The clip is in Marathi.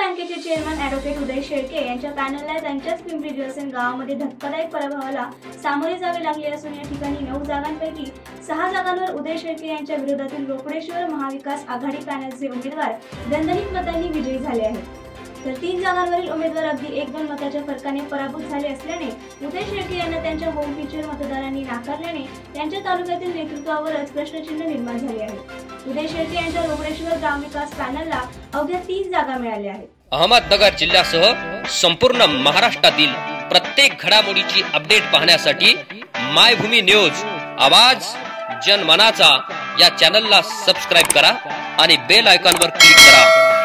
बँकेचे चेअरमन ॲडव्होकेट उदय शेळके यांच्या पॅनलला त्यांच्याच पिंपरी जलसेन गावामध्ये धक्कादायक पराभवाला सामोरे जावे लागले असून या ठिकाणी नऊ जागांपैकी सहा जागांवर उदय शेळके यांच्या विरोधातील रोकडेश्वर महाविकास आघाडी पॅनलचे उमेदवार दणदणीत मतांनी विजयी झाले आहेत. तर तीन जागांवरील उमेदवार अगदी एक दोन मताच्या फरकाने पराभूत झाले असल्याने उदय शेळके यांना त्यांच्या होम फीचर मतदारांनी नाकारल्याने त्यांच्या तालुक्यातील नेतृत्वावरच प्रश्नचिन्ह निर्माण झाले आहे. उदय शेळके यांच्या रोकडेश्वर ग्रामविकास पॅनलला अवघ्या तीस जागा मिळाल्या आहेत. अहमदनगर जिल्ह्यासह संपूर्ण महाराष्ट्रातील प्रत्येक घडामोडीची अपडेट पाहण्यासाठी मायभूमी न्यूज आवाज जनमनाचा या चॅनलला सबस्क्राईब करा आणि बेल आयकॉनवर क्लिक करा.